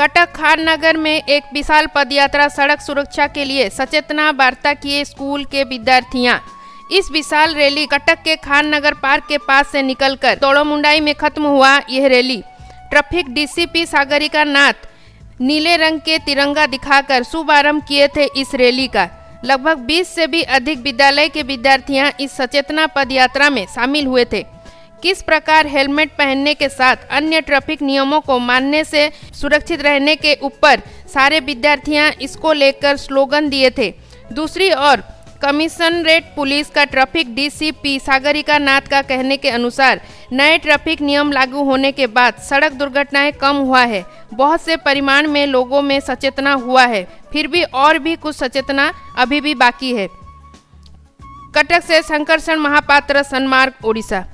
कटक खान नगर में एक विशाल पदयात्रा सड़क सुरक्षा के लिए सचेतना वार्ता किए स्कूल के विद्यार्थियाँ। इस विशाल रैली कटक के खान नगर पार्क के पास से निकलकर तोड़ो मुंडाई में खत्म हुआ यह rally. Traffic DCP Sagarika Nath नीले रंग के तिरंगा दिखाकर शुभारंभ किए थे इस रैली का। लगभग 20 से भी अधिक विद्यालय के विद्यार्थियाँ इस सचेतना पदयात्रा में शामिल हुए थे। किस प्रकार हेलमेट पहनने के साथ अन्य ट्रैफ़िक नियमों को मानने से सुरक्षित रहने के ऊपर सारे विद्यार्थियाँ इसको लेकर स्लोगन दिए थे। दूसरी ओर, कमिश्नरेट पुलिस का ट्रैफ़िक डीसीपी सागरिका नाथ का कहने के अनुसार, नए ट्रैफ़िक नियम लागू होने के बाद सड़क दुर्घटनाएँ कम हुआ है। बहुत से परिमाण में लोगों में सचेतना हुआ है। फिर भी और भी कुछ सचेतना अभी भी बाकी है। कटक से शंकरषण महापात्र सन्मार्ग ओडिशा।